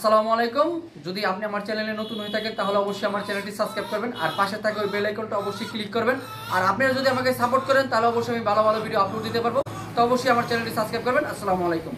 আসসালামু আলাইকুম। যদি আপনি আমার চ্যানেলে নতুন হয়ে থাকেন, তাহলে অবশ্যই আমার চ্যানেলটি সাবস্ক্রাইব করবেন আর পাশে থাকা ওই বেল আইকনটা অবশ্যই ক্লিক করবেন। আর আপনারা যদি আমাকে সাপোর্ট করেন, তাহলে অবশ্যই আমি ভালো ভালো ভিডিও আপলোড দিতে পারব। তো অবশ্যই আমার চ্যানেলটি সাবস্ক্রাইব করবেন। আসসালামু আলাইকুম।